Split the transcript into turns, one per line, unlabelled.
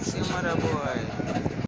Senhora boy.